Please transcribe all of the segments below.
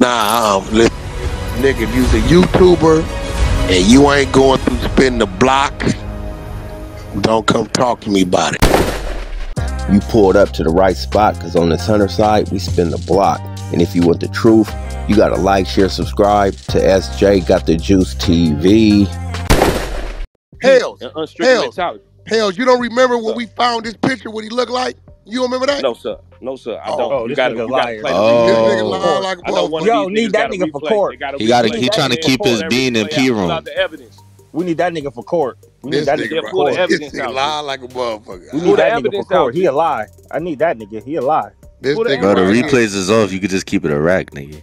Nah, um, listen, nigga, if you's a YouTuber and you ain't going through spin the block, don't come talk to me about it. You pulled up to the right spot because on this Hunter side, we spin the block. And if you want the truth, you got to like, share, subscribe to SJ Got the Juice TV. Hells, and unstricted Hell. hells, you don't remember when we found this picture, what he looked like? You don't remember that? No, sir. No, sir. I Oh, don't. oh, you gotta, nigga liar. play Oh. This nigga lying like a I know motherfucker. of Yo, need that nigga for court. Gotta He gotta- he trying to keep his that bean in replay P room. out the evidence. We need that nigga for court. We need This that nigga, nigga for pull the right. court. This evidence nigga out. lying like a motherfucker. We need that nigga for court. He a lie. I need that nigga. He a lie. This the nigga Bro, the right evidence here. replays is off. You could just keep it a rack, nigga.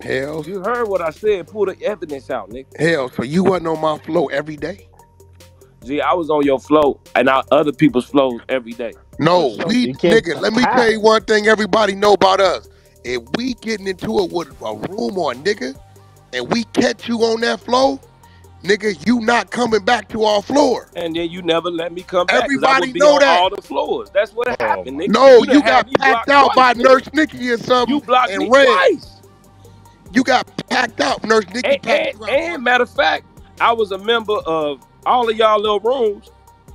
Hell, You heard what I said. Pull the evidence out, nigga. hell. So you wasn't on my flow every day? Gee, I was on your flow and our other people's flows every day. No, For we nigga. Let me tell you one thing. Everybody know about us. If we getting into it with a room or a nigga, and we catch you on that flow, nigga, you not coming back to our floor. And then you never let me come back. 'cause I Everybody would be know on that. all the floors. That's what oh, happened, nigga. No, done you got packed blocked out by nigga. Nurse Nikki or something. You blocked and me red. twice. You got packed out. Nurse Nikki And, and, and matter of fact, I was a member of all of y'all little rooms,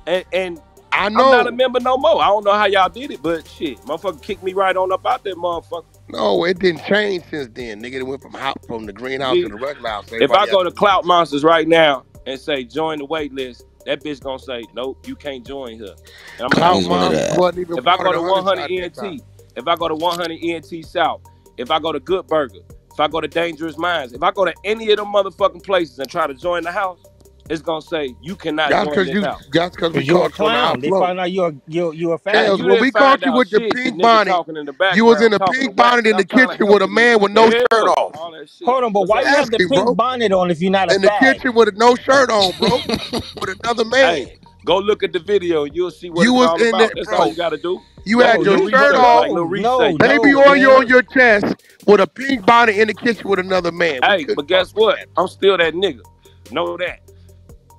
and and I I'm not a member no more. I don't know how y'all did it, but shit, motherfucker kicked me right on up out that motherfucker. no, it didn't change since then, nigga. It went from house from the greenhouse G, to the regular house. If I go to Clout Monsters right now and say join the wait list, that bitch gonna say nope, you can't join her. And I'm Clout He's one of Monsters wasn't even if I go to 100 Hunter side at that time. ENT, if I go to 100 ENT South, if I go to Good Burger, if I go to Dangerous Minds, if I go to any of them motherfucking places and try to join the house, it's gonna say you cannot That's join because this you. house. That's because we Cause you're a caught you on our clown. They flow. find out you're you're you're a Hey, Hell, you when didn't we find caught you out with your shit. The pink nigga bonnet, talking in the you was in background, a talking pink to wax, bonnet in the I'm trying to kitchen help with a you. man with no Yeah, shirt off. all that shit. Hold on, but What's why you have the Asking, pink bro. bonnet on if you're not a In the fag? kitchen with no shirt on, bro, with another man. Hey, go look at the video. You'll see what You it's was all in about. there, That's bro. all you gotta do. You Go had do your your you shirt research, on, like no, Lil no, Reese baby no, on you man. on your chest, with a pink bonnet in the kitchen with another man. We Hey, couldn't but guess fuck with what? that. I'm still that nigga. Know that.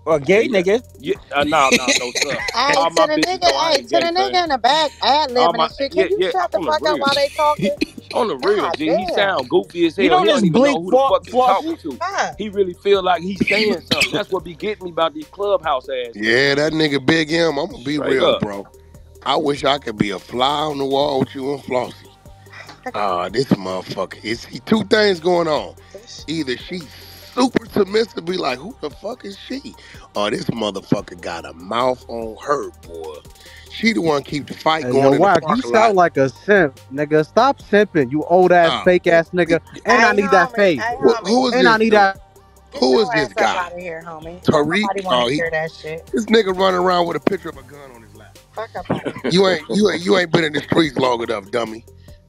A gay Yeah. nigga. Yeah, uh, no, no, no, sir. Hey, All to my the nigga, I hey, ain't to the gay, nigga in the back ad All libbing and shit. yeah, Can you yeah, shut the the fuck up while they talking? On the real, God G. He sound goofy as You hell. know He don't this even know bleak who the flo- fuck he's flossy? talking to. He really feel like he's saying something. That's what be getting me about these clubhouse ass. Yeah, that nigga Big M. I'm gonna be Straight real, up. bro. I wish I could be a fly on the wall with you and Flossie. Ah, this motherfucker. It's he, two things going on. Either she's super submissive, be like, who the fuck is she? Oh, this motherfucker got a mouth on her, boy. She the one keep the fight Hey, going yo, in the Wack, you sound lot. like a simp, nigga. Stop simping, you old ass, fake ass nigga. And I Hey, need that homie. face. Hey, who, who is And I this need dude? that. Get Who your is this ass guy? out of here, homie. Tariq? Oh, he, hear that shit. this nigga running around with a picture of a gun on his lap. Fuck up out of here. You ain't you ain't you ain't been in the streets long enough, dummy.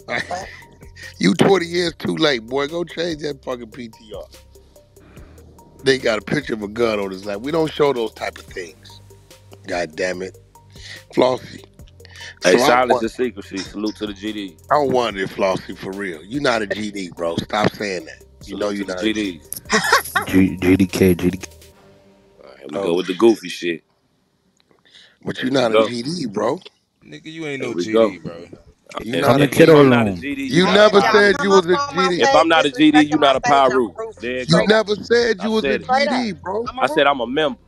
You 20 years too late, boy. Go change that fucking PTR. They got a picture of a gun on his lap. We don't show those type of things. God damn it. Flossie. Hey, So silence want, the secrecy. Salute to the GD. I don't want it, Flossie for real. You're not a GD, bro. Stop saying that. You know you're to the not a GD. GD. G- GDK, GDK. All right, here we Oh, go with the goofy shit. But you're not a go. GD, bro. Nigga, you ain't no we go. GD, bro. You're If, not a to if kiddo I'm not a room. GD, you You a Hey, never if y'all said you was a GD. If I'm not a GD, you disrespecting my not a stage, I'ma Piru. you. you You go. Straight up. never said you was a said it. Straight up. GD, bro. I'ma I roof said I'm a member.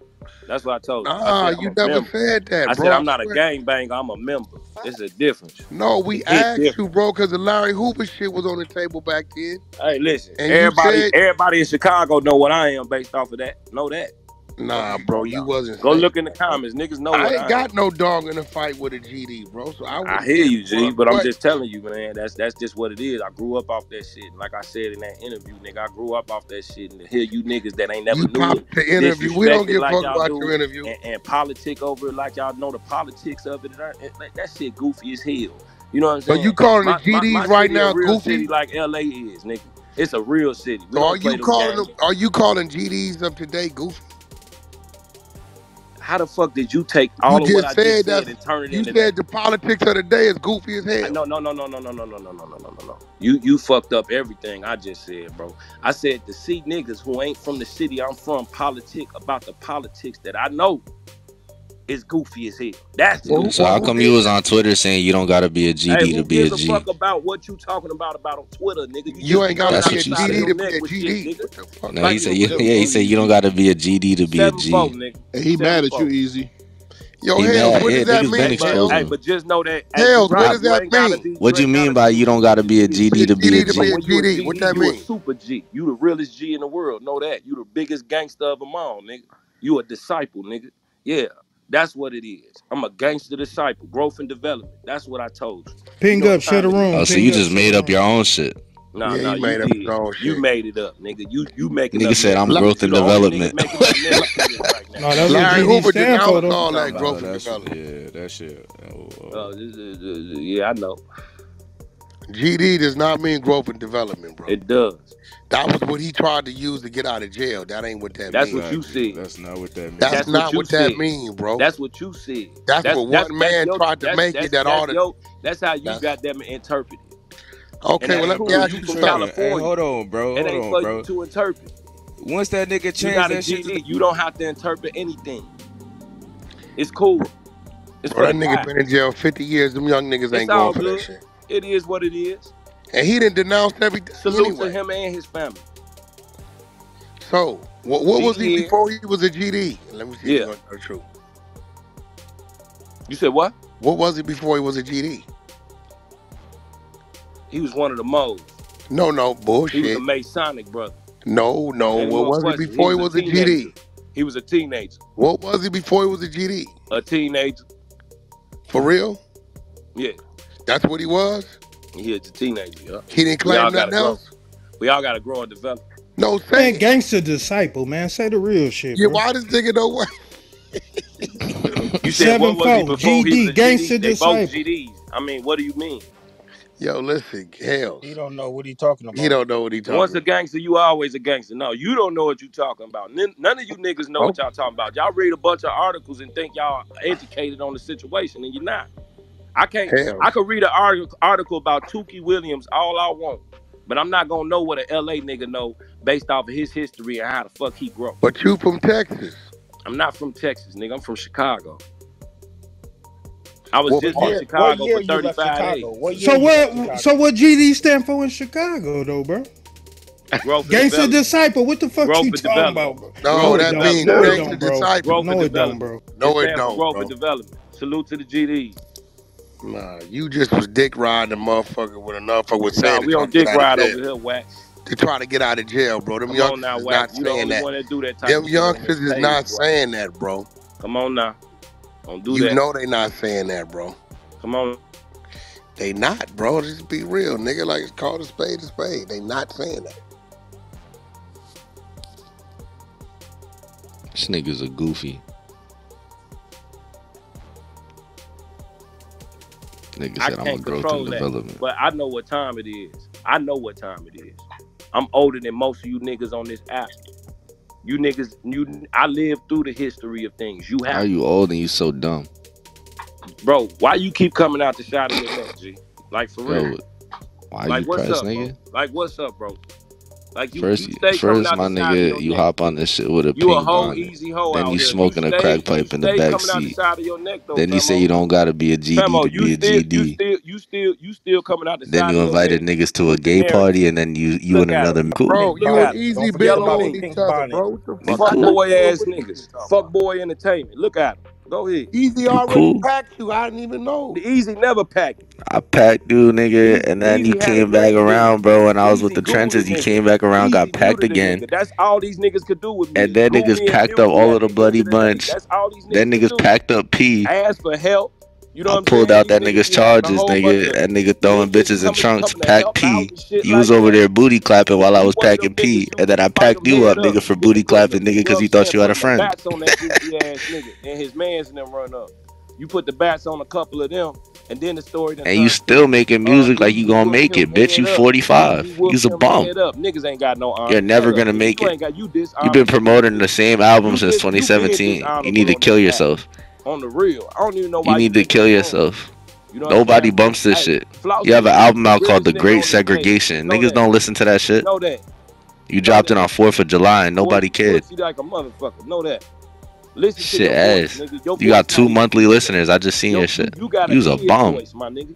That's what I told you. I Nah, you never member. said that, I bro. said I I'm not a swear. gangbanger. I'm a member. Fuck. It's a difference. No, we hit asked different. you, bro, because the Larry Hoover shit was on the table back then. Hey, listen. And you Everybody, said, everybody in Chicago know what I am based off of that. Know that. Or nah, bro, you know. wasn't Go saying look in the comments. Niggas know I what ain't I am. got no dog in a fight with a GD, bro. So I I hear you, a G, fuck but I'm just telling you, man. That's that's just what it is. I grew up off that shit. Like I said in that interview, nigga, I grew up off that shit. And to hear you niggas that ain't never You knew it, the interview. We don't give a like fuck about do, your interview. and, and politic over it like y'all know the politics of it. and that- and That, that shit goofy as hell. You know what I'm saying? saying? you calling the My, my, my GDs right now real city goofy? like LA is, nigga. It's a real city. We So are you calling them? Are you calling GDs of today goofy? How the fuck did you take You all of what I just said and turn it You into that? said the politics of the day is goofy as hell. No, no, no, no, no, no, no, no, no, no, no, no, no, no. You you fucked up everything I just said, bro. I said to see niggas who ain't from the city I'm from politic about the politics that I know is goofy as hell. That's well, so. How come you was on Twitter saying you don't gotta be a GD hey, to be a G? Fuck about what you talking about about on Twitter, nigga. You, you ain't gotta be a GD to be a GD. No, he said, yeah, he said you don't gotta be a GD to be a G. He mad at you, easy. Yo, he hell, what does that mean? But, hey, but just know that. Hell, what does that mean? What do you mean by you don't gotta be a GD to be a G? What that mean? You a super G. You the realest G in the world. Know that. You the biggest gangster of them all, nigga. You a disciple, nigga. Yeah, that's what it is. I'm a gangster disciple. Growth and development. That's what I told you. Ping you know up, shut the room. Oh, so you just made up your own shit. Nah, yeah, nah, you, you, you made it up, nigga. You you making nigga up. said I'm growth and development. Larry Hoover did not call that growth and development. Yeah, that shit. Oh, uh, oh. yeah, I know. GD does not mean growth and development, bro. It does. That was what he tried to use to get out of jail. That ain't what that That's what you see. That's not what that means. That's, That's not what, what that means, bro. That's what you see. That's, that's what that's, one man your, tried to make it. That all. The, your, that's how you got them interpreted. Okay, well let me ask you something. Hey, hold on, bro. Hold it ain't on, for bro. you to interpret. Once that nigga changed that GD, shit, you don't have to interpret anything. It's cool. It's bro, that nigga been in jail fifty years. Them young niggas ain't going for that shit it is what it is. And he didn't denounce everything. Salute anyway. to him and his family. So, what, what was he before he was a GD? Let me see yeah. if that's true. You said what? What was he before he was a GD? He was one of the moles. No, no, bullshit. He was a Masonic brother. No, no. And what was question. he before he was, he was a, a GD? He was a teenager. What was he before he was a GD? A teenager. For real? Yeah. That's what he was. He was a teenager. Huh? He didn't claim nothing else. We all got to grow and develop. No say gangster disciple, man. Say the real shit. Yeah, bro. why this nigga don't work? you said Seven what was he before GD, he was gangster GD? disciple. They both GDs. I mean, what do you mean? Yo, listen, hell. He don't know what he talking about. He don't know what he talking. Once a gangster, you always a gangster. No, you don't know what you talking about. None of you niggas know oh. what y'all talking about. Y'all read a bunch of articles and think y'all educated on the situation, and you're not. I can't. Hell. I could read an article, article about Tookie Williams all I want, but I'm not gonna know what an LA nigga know based off of his history and how the fuck he grew. But you from Texas? I'm not from Texas, nigga. I'm from Chicago. I was just in Chicago for 35. So what? So what GD stand for in Chicago though, bro? Gangster disciple. What the fuck growth you talking about? Bro? No, no that means gangster disciple. Growth no, it don't, bro. No, it don't. Growth and development. Salute to the GDs. Nah, you just was dick riding a motherfucker with a motherfucker with saying. Nah, we don't dick ride over here, Wack. To try to get out of jail, bro. Them youngsters is not saying that. Them youngsters is not saying that, bro. Come on now, don't do you that. You know they not saying that, bro. Come on. They not, bro. Just be real, nigga. Like it's called a spade a spade. They not saying that. This nigga's a goofy. Nigga I said I am a growth and development. That, but I know what time it is. I know what time it is. I'm older than most of you niggas on this app. You niggas, you I lived through the history of things. You have. How you old and you so dumb, bro? Why you keep coming out to shout at me G? Like for Yo, real. Why like, you what's up, nigga? Bro? Like what's up, bro? Like you, first, you first my nigga, you neck. hop on this shit with a you a easy hoe Then you smoking you stay, a crack pipe in the back seat. The neck, though, then you say you don't gotta be a GD Femo, to be still, a GD. You still, you still, you still coming out the Then you invited niggas to a gay party, and then you, you Look and another cool. Bro, you an easy bill bro. Fuck boy ass niggas. Fuck boy entertainment. Look at him. Go ahead. Easy already cool. packed you. I didn't even know. The Easy never packed. I packed dude, nigga, and then Easy you came back around, bro. And I was Easy with the trenches. You came back around, Easy got packed again. Nigga. That's all these niggas could do with me. And then niggas packed up all of the bloody bunch. That's all these niggas. Then niggas packed up P. Asked for help. You know I pulled out that nigga's charges, nigga. That nigga throwing bitches in trunks, pack P. You was over there booty clapping while I was packing P, and then I packed you up, nigga, for booty clapping, nigga, because you thought you had a friend. and his man's and them run up. You put the bats on a couple of them, and then the story. And you still making music like you gonna make it, bitch. You 45. You's a bum. Niggas ain't got no. You're never gonna make it. You've been promoting the same album since 2017. You need to kill yourself on the real. I don't even know You need to kill yourself. You know Nobody bumps this hey, shit. Flout, you have an album out called The Great Segregation. Niggas that. don't listen to that shit. Know that. You dropped it on Fourth of July and nobody cared. You like a motherfucker. Know that. Listen shit ass. Voice, you got two monthly listeners. I just seen your, your shit. You, you, you was a bum. Voice, my nigga.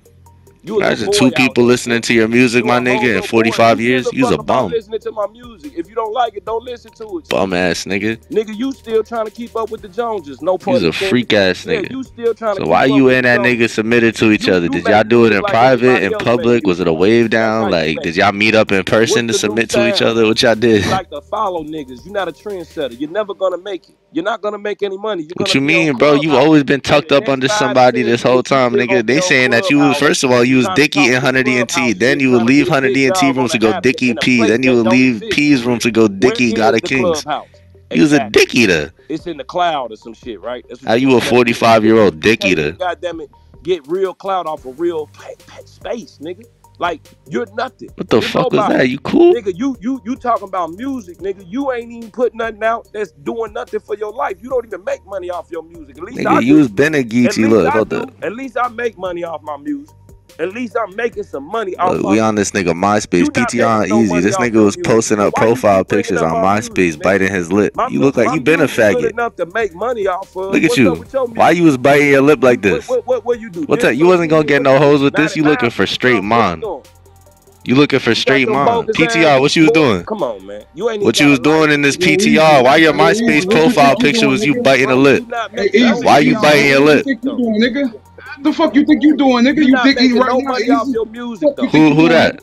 You Imagine two people listening to your music, my nigga, in 45 years. You's a bum. Listening to my music. If you don't like it, don't listen to it. Bum ass nigga. Nigga, you still trying to keep up with the Joneses. No point. He's a freak ass nigga. you still trying so why you and that nigga submitted to each other? Did y'all do it in private, in public? Was it a wave down? Like, did y'all meet up in person to submit to each other? What y'all did? like to follow niggas. You're not a trendsetter. You're never gonna make it. You're not gonna make any money. What you mean, bro? You've always been tucked up under somebody this whole time, nigga. They saying that you, first of all, you was Dicky and Hunter DNT. Then you would leave Hunter DNT rooms to go Dicky P. Then you would leave P's rooms to go Dicky God of Kings. He was a dick eater. It's in the cloud or some shit, right? How you a 45 year old dick eater? God damn it. Get real cloud off of real space, nigga. Like you're nothing. What the fuck was that? You cool, nigga? You you you talking about music, nigga? You ain't even put nothing out that's doing nothing for your life. You don't even make money off your music. At least nigga, I use Benagici. Look, hold up. at least I make money off my music. At least I'm making some money. Look, we on this nigga MySpace. PTR no easy. This nigga was posting up profile pictures on MySpace, music, biting his lip. You look like you been a faggot. Enough to make money off of. Look at you. Why you was biting your lip like this? What, what, what, you do? What's that? You wasn't gonna get no hoes with this. You looking for straight mon. You looking for straight mom. PTR, what you was doing? Come on, man. You ain't what you was doing in this PTR? Why your MySpace profile picture was you biting a lip? Why you biting your lip? The fuck you think you doing, nigga? You digging right now. Your music. Who, who that?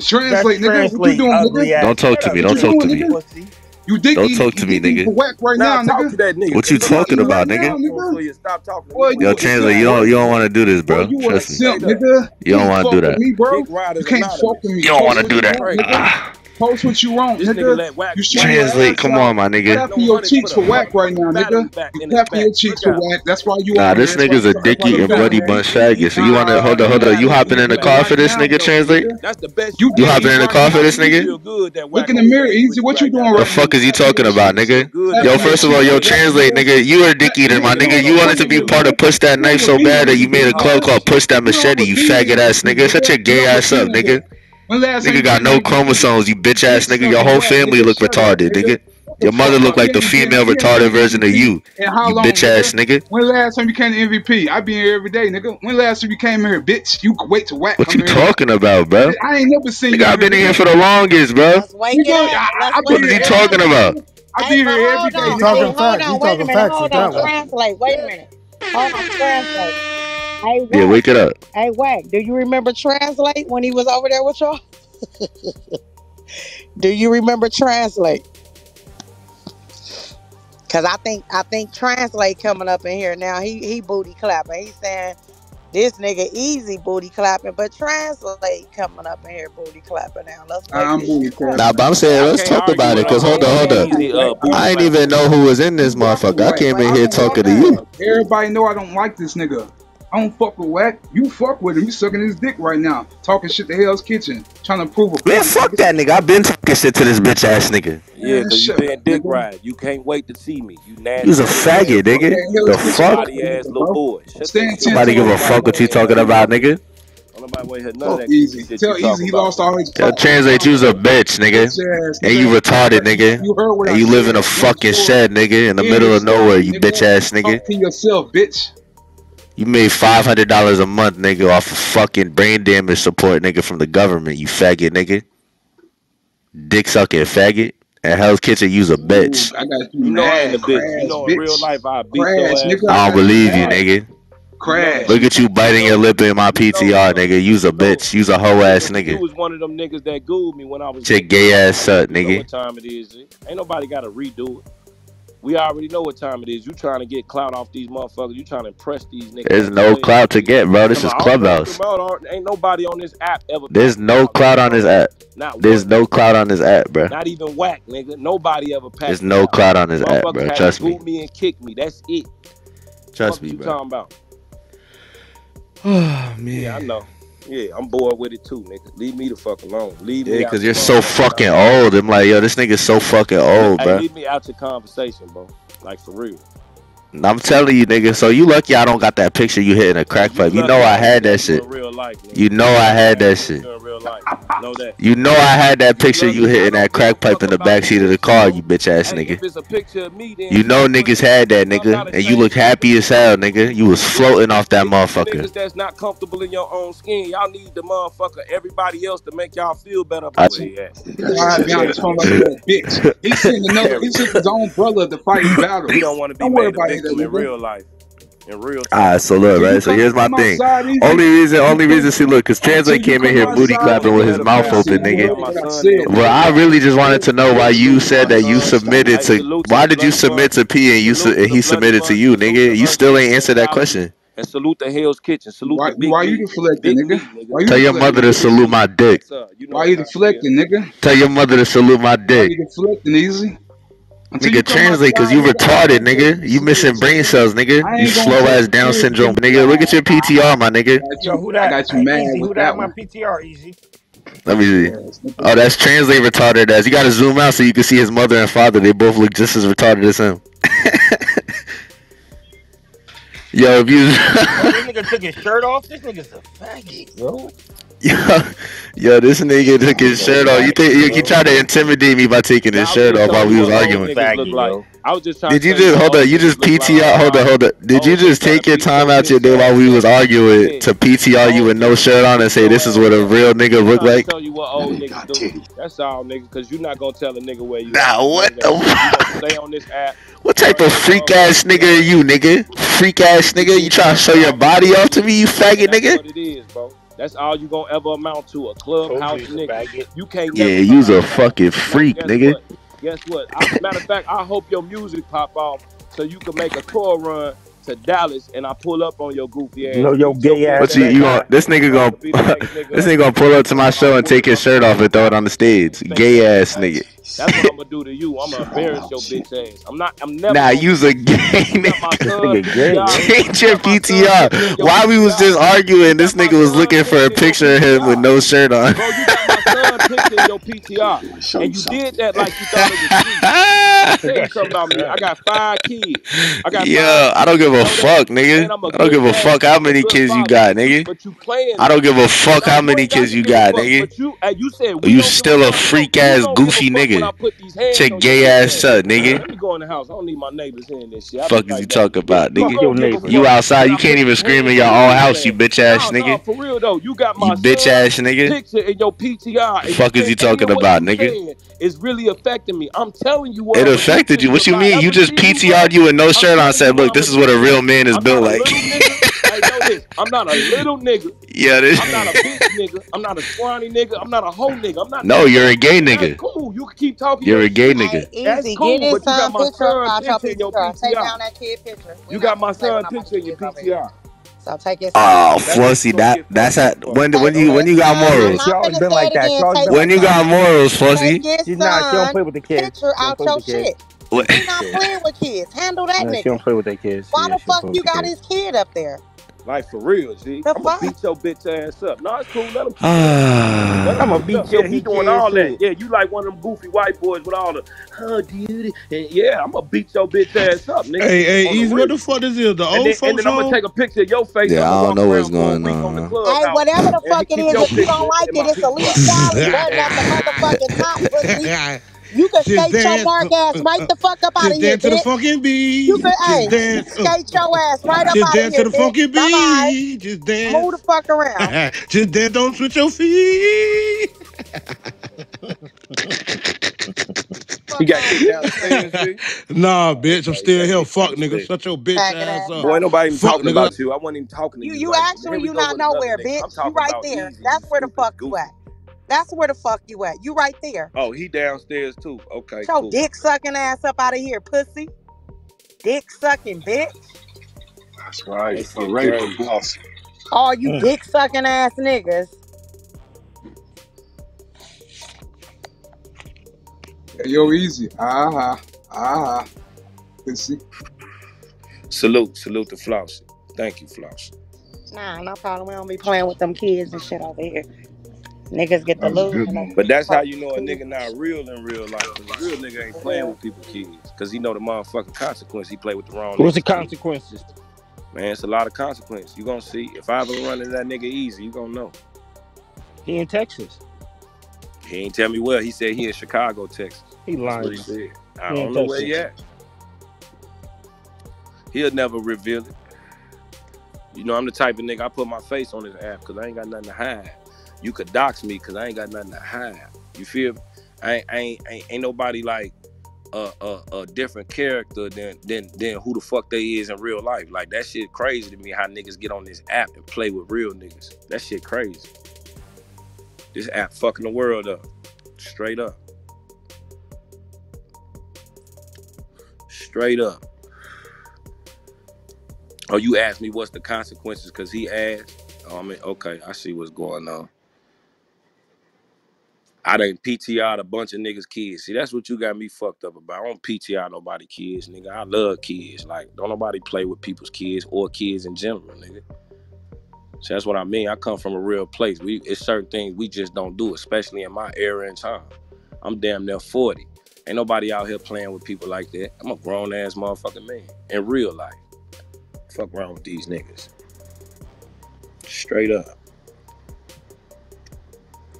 Translate, That's nigga. What you doing, nigga? Don't talk to me. Don't talk to me. You dig Don't talk to me, nigga. Right now, nigga. What you talking about, nigga? Yo, Chandler, You don't. You don't want to do this, bro. Trust me. You don't want to do that. You can't fuck with me. You don't want to do that. Post what you want, this nigga. you Translate, come on, my nigga. Tapping your cheeks for Wack right now, nigga. You your cheeks for Wack. That's why you. Nah, this nigga's a dicky and bloody bunch faggot. So you wanna hold up, hold up? You hopping in the car for this nigga? Translate. That's the best. You hopping in the car for this nigga? Look in the mirror, easy. What you doing right? The fuck is you talking about, nigga? Yo, first of all, yo, translate, nigga. You are a dick eater, my nigga. You wanted to be part of Push That Knife so bad that you made a club called Push That Machete. You faggot ass nigga. Shut your gay ass up, nigga. Last nigga got no chromosomes, you bitch ass nigga. Your whole family look retarded, nigga. Your mother look like the female retarded version of you. You bitch ass nigga. When last time you came to MVP? I be here every day, nigga. When last time you came here, bitch? You wait to whack. What you talking here. about, bro? I ain't never seen nigga, you. I've been here for the longest, bro. What is he wake you I, you talking about? I be here every day. You talking facts? You talking facts? Hold on, translate. Wait a minute. Hold on, translate. Hey, Wack, yeah, wake it up. Hey, Wack, do you remember Translate when he was over there with y'all? do you remember Translate? Cause I think I think Translate coming up in here now. He he booty clapping. He's saying this nigga easy booty clapping, but Translate coming up in here booty clapping now. Let's make I'm booty clapping. Nah, but I'm saying let's talk about it. Cause hold on, hold on. Uh, I didn't even know who was in this motherfucker. I came in I here talking to you. everybody know I don't like this nigga. I don't fuck with Wack. You fuck with him. You sucking his dick right now. Talking shit to Hell's Kitchen. Trying to prove a Man, fuck that nigga. I've been talking shit to this bitch ass nigga. Yeah, because you been dick riding. You can't wait to see me. You nasty. He's a faggot, nigga. The fuck? ass. Nobody give a fuck what you talking about, nigga. Nobody want none of that easy. Tell easy he lost all his. Tell translate you's a bitch, nigga. And you retarded, nigga. You heard what and you live in a fucking shed, nigga, in the middle of nowhere, you bitch ass nigga. Talk to yourself, bitch. You made five hundred dollars a month, nigga, off of fucking brain damage support, nigga, from the government. You faggot, nigga. Dick sucking faggot. And Hell's Kitchen, use a bitch. Ooh, I got you. You know I ain't a bitch. Crash, you know in real life I beat crash, your ass. Nigga, I don't believe you, nigga. Crash. Look at you biting your lip in my PTR, nigga. Use a bitch. Use a hoe ass nigga. You was one of them niggas that gooed me when I was. Chick gay ass up, nigga. You know what time it is? Ain't nobody got to redo it. We already know what time it is. You trying to get clout off these motherfuckers. You trying to impress these niggas. There's no clout to get, bro. This is Come on, I don't Clubhouse. about- Ain't nobody on this app ever. There's no out. clout on this app. Not There's one. no clout on this app, bro. Not even Wack, nigga. Nobody ever passed. There's no out. clout on this app, bro. Trust me. me and kick me. That's it. Trust Fuck me, you bro. talking about? Oh Yeah, I know. Yeah, I'm bored with it too, nigga. Leave me the fuck alone. Leave Yeah, me. out because you're so fucking old. I'm like, yo, this nigga's so fucking old, Hey, bro. leave me out your conversation, bro. Like for real. I'm telling you, nigga. So you lucky I don't got that picture you hitting a crack pipe. You, you know I had that shit. Life, you know I had that shit. You know I had that picture you hitting that crack pipe in the backseat of the car, you bitch ass nigga. You know niggas had that, nigga, and you look happy as hell, nigga. You was floating off that motherfucker. Niggas that's not comfortable in your own skin, y'all need the motherfucker. Everybody else to make y'all feel better. About I. Bitch, he's sending his own brother to fight battle. He don't want to be affect in real life. All right, so look, right. So here's my thing. Only reason, only reason she look, cause Translate came in here booty clapping with his mouth open, nigga. But I really just wanted to know why you said that you submitted to. Why did you submit to P and you and he submitted to you, nigga? You still ain't answered that question. And salute the Hell's Kitchen. Salute why, the big Why you deflecting, nigga? Why you Tell your mother to salute my dick. Why you deflecting, nigga? Tell your mother to salute my dick. Why you deflecting, easy? Until nigga, translate, cause you retarded, nigga. You missing brain cells, nigga. You slow ass Down syndrome, nigga. Look at your PTR, my nigga. Yo, who that? I got you mad. Easy, who that? My PTR, easy. Let me see. Oh, that's translate retarded as. You gotta zoom out so you can see his mother and father. They both look just as retarded as him. Yo, if you. this nigga took his shirt off. This nigga's a faggot, bro. Yeah, yeah, this nigga took his shirt off. You think he tried to intimidate me by taking his shirt off while we was arguing? Baggy, like, I was just Did you just hold up? You just PTR. Hold up, hold up. Did you just take your time out your day while we was arguing to PTR you with no shirt on and say this is what a real nigga look like? Tell you what old niggas do. That's all niggas, cause you're not gonna tell a nigga where you. Nah, what the? Stay on this app. What type of freak ass nigga are you, nigga? Freak ass nigga, you trying to show your body off to me, you faggot nigga? That's what it is, bro. That's all you gonna ever amount to a clubhouse nigga. You can't. Yeah, you's a fucking freak, guess nigga. What? Guess what? I, matter of fact, I hope your music pop off so you can make a tour run to Dallas and I pull up on your goofy ass. No, yo, gay ass. But you, you gonna, this nigga gonna this nigga gonna pull up to my show and take his shirt off and throw it on the stage. Gay ass nigga. That's what I'm gonna do to you. I'm gonna embarrass your bitch ass. I'm not. I'm never. Nah, use a gay nigga. Change your PTR. While we was just arguing, this nigga was looking for a picture of him with no shirt on son your PTR, and you did that like you thought it was sweet. Something about me. I got five kids. I got. Yeah, I don't give a fuck, nigga. I don't give a fuck how many kids you got, nigga. But you playing. I don't give a fuck how many kids you got, nigga. But you, uh, you said you still a freak ass goofy nigga. Check gay ass up, nigga. Let me go in the house. I don't need my neighbors hearing this shit. Fuck is you talking about, nigga? You outside? You can't even scream in your own house, you bitch ass nigga. For real though, you got my bitch ass nigga. Picture in your PTR. God. Fuck is he talking about, nigga? It's really affecting me. I'm telling you what. It affected you. What you mean? You just PTR'd you with no shirt on. Said, look, this is what a real man is built like. I'm not a little nigga. Yeah, this. I'm not a big nigga. I'm not a scrawny nigga. I'm not a hoe nigga. I'm not. No, you're a gay nigga. cool. You can keep talking. You're a gay nigga. That's cool. But you got my son picture in your PTR. You got my son picture in your PTR. I'll take it. Oh, Flossy, that that's at when when you when you got morals. She always been like that. When you got morals, Flossy. She's not. She don't play with the kids. Picture out your shit. She's not playing with kids. Handle that no, nigga. She don't play with their kids. Why yeah, the fuck you got his kid up there? Like for real, G. That's I'm gonna beat your bitch ass up. No, it's cool. Let him. Uh, I'm gonna beat up. your yeah, he doing all that. Up. Yeah, you like one of them goofy white boys with all the dude. And yeah, I'm gonna beat your bitch ass up, nigga. Hey, hey, easy. What the fuck is this? The old folks And then I'm gonna take a picture of your face. Yeah, I don't know what's going on. on club, hey, whatever the fuck it is, if you don't like it, it's a least dollar. Burn the motherfucking top. You can skate your mark ass right the fuck up out of here. Dance to the fucking beat. You can hey, dance, uh, skate your ass right up out of here. Just dance to the fucking beat. Just dance. Move the fuck around. Just dance. Don't switch your feet. You got kicked out Nah, bitch, I'm still here. Fuck, nigga. Shut your bitch Back ass up. up. Boy, nobody even talking nigga. about you. I wasn't even talking to you. you. You, like, actually you not nowhere, nigga. Bitch. You right there. That's where the fuck you at. That's where the fuck you at. You right there. Oh, he downstairs too. Okay, Get your cool. dick sucking ass up out of here, pussy. Dick sucking bitch. That's right. That For shit rape crazy. or. All you Mm. dick sucking ass niggas. Hey, yo, easy. Ah, ah. Pussy. Salute, salute to Flossie. Thank you, Flossie. Nah, no problem. We don't be playing with them kids and shit over here. Niggas get the That was loot. good and But that's how you know a nigga not real in real life. a real nigga ain't playing with people's kids. Cause he know the motherfucking consequence. He play with the wrong What's the consequences? Man, it's a lot of consequence. You gonna see. If I ever run into that nigga easy, you gonna know. He in Texas. He ain't tell me where. He said he in Chicago, Texas. He That's what lying. he said. I He don't know where he at. He'll never reveal it. You know, I'm the type of nigga I put my face on this app because I ain't got nothing to hide. You could dox me because I ain't got nothing to hide. You feel me? I ain't, ain't, ain't nobody like a, a, a different character than, than than who the fuck they is in real life. Like that shit crazy to me how niggas get on this app and play with real niggas. That shit crazy. This app fucking the world up. Straight up. Straight up. Oh, you asked me what's the consequences because he asked. Oh, I mean, okay, I see what's going on. I done PTR'd a bunch of niggas' kids. See, that's what you got me fucked up about. I don't PTR nobody kids, nigga. I love kids. Like, don't nobody play with people's kids or kids in general, nigga. So that's what I mean. I come from a real place. We it's certain things we just don't do, especially in my era and time. I'm damn near 40. Ain't nobody out here playing with people like that. I'm a grown ass motherfucking man in real life. Fuck wrong with these niggas. Straight up.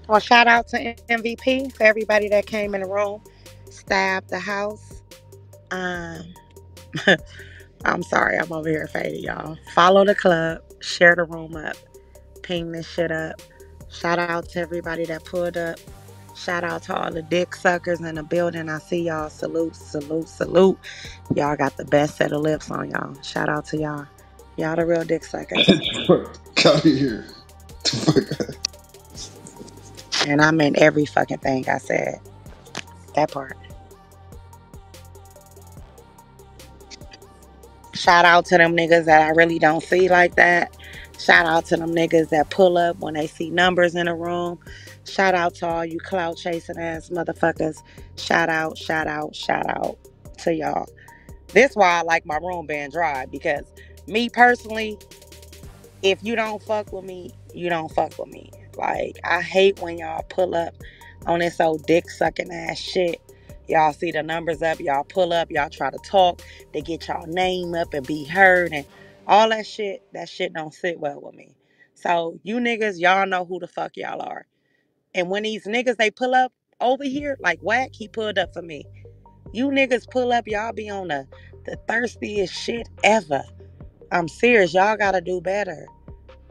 Well, shout out to MVP for everybody that came in the room, stabbed the house. Um, I'm sorry, I'm over here faded, y'all. Follow the club, share the room up, ping this shit up. Shout out to everybody that pulled up. Shout out to all the dick suckers in the building. I see y'all. Salute, salute, salute. Y'all got the best set of lips on y'all. Shout out to y'all. Y'all the real dick suckers. Of here. And I meant every fucking thing I said. That part. Shout out to them niggas that I really don't see like that. Shout out to them niggas that pull up when they see numbers in a room. Shout out to all you clout chasing ass motherfuckers. Shout out, shout out, shout out to y'all. This why I like my room being dry because me personally, if you don't fuck with me, you don't fuck with me. Like I hate when y'all pull up on this old dick sucking ass shit. Y'all see the numbers up, y'all pull up, y'all try to talk, they get y'all name up and be heard and all that shit. That shit don't sit well with me. So you niggas, y'all know who the fuck y'all are. And when these niggas they pull up over here, like Wack, he pulled up for me. You niggas pull up, y'all be on the the thirstiest shit ever. I'm serious, y'all gotta do better.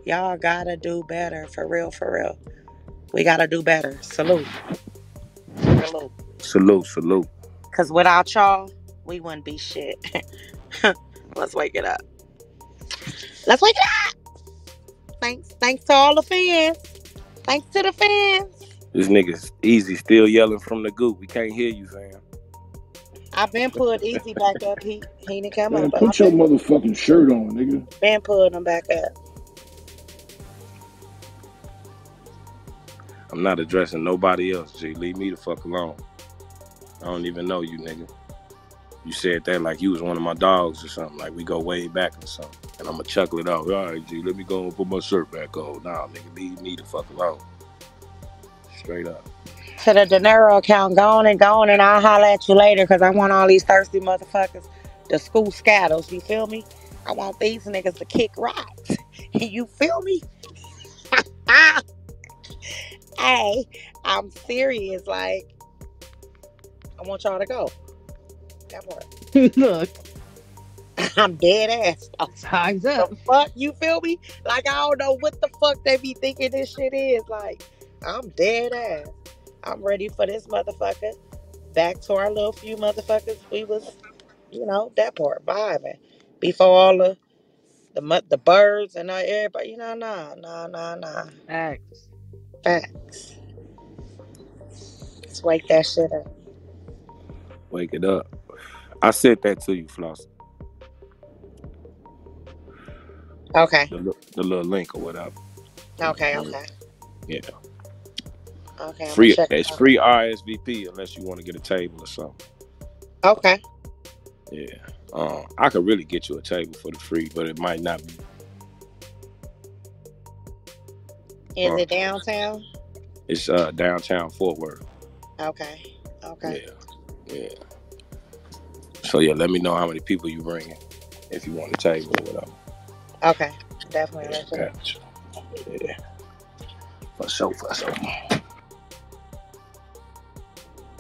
Y'all gotta do better for real, for real. We gotta do better. Salute. Salute. Salute, salute. Cause without y'all, we wouldn't be shit. Let's wake it up. Let's wake it up. Thanks. Thanks to all the fans. Thanks to the fans. This nigga's easy still yelling from the goop. We can't hear you, fam. I've been pulled easy back up. He he didn't come Man, up, put your motherfucking shirt on, nigga. been pulling him back up. I'm not addressing nobody else, G. Leave me the fuck alone. I don't even know you, nigga. You said that like you was one of my dogs or something. Like we go way back or something. And I'ma chuckle it off. All right, G, let me go and put my shirt back on. Nah, nigga, leave me the fuck alone. Straight up. To the dinero account, go on and go on, and I'll holler at you later because I want all these thirsty motherfuckers to school scattles. You feel me? I want these niggas to kick rocks. you feel me? hey, I'm serious. Like, I want y'all to go. That part. Look, I'm dead ass. though. time's up. The fuck? You feel me? Like, I don't know what the fuck they be thinking this shit is. Like, I'm dead ass. I'm ready for this motherfucker. Back to our little few motherfuckers. We was, you know, that part vibing before all the the mu- the birds and uh, everybody. You know, nah, nah, nah, nah. Facts. Facts. Let's wake that shit up. Wake it up. I said that to you, Floss. Okay. The, the little link or whatever. Okay. Okay. Yeah. Okay. Free. it It's out. free RSVP unless you want to get a table or something. Okay. Yeah. Um, I could really get you a table for the free, but it might not be. Is it downtown? It's uh downtown Fort Worth. Okay. Okay. Yeah, yeah. So yeah, let me know how many people you bringing if you want to table or whatever. Okay. Definitely. Yeah, gotcha. Yeah. For sure, for sure.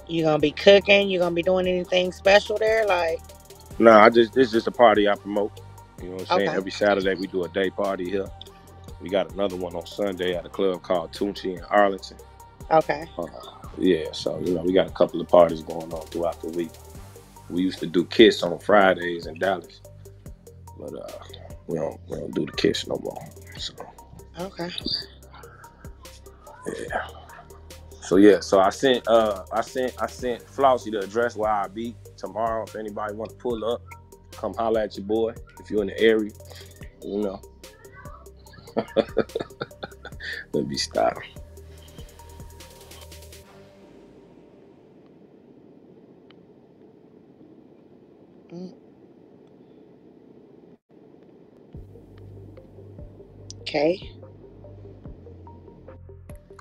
You gonna be cooking? You gonna be doing anything special there? Like, Nah, I just this is just a party I promote. You know what I'm saying? Okay. Every Saturday we do a day party here. We got another one on Sunday at a club called Tunchi in Arlington. okay. Uh, yeah, so you know we got a couple of parties going on throughout the week. We used to do Kiss on Fridays in Dallas, but uh, we don't we don't do the Kiss no more. So Okay. yeah. So yeah, so I sent uh I sent I sent Flossie the address where I'll be tomorrow. If anybody want to pull up, come holler at your boy. If you're in the area, you know. Let me stop. Okay.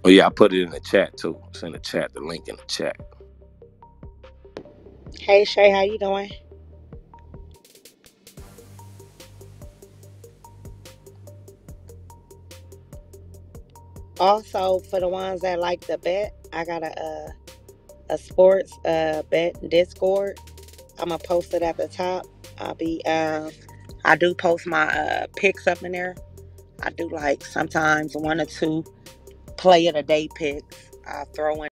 Oh yeah, I put it in the chat too. It's in the chat, the link in the chat. Hey Shay, how you doing? Also, for the ones that like to bet, I got a uh, a sports uh bet Discord. I'm gonna post it at the top. I'll be um I do post my uh picks up in there. I do like sometimes one or two play of the day picks. I throw in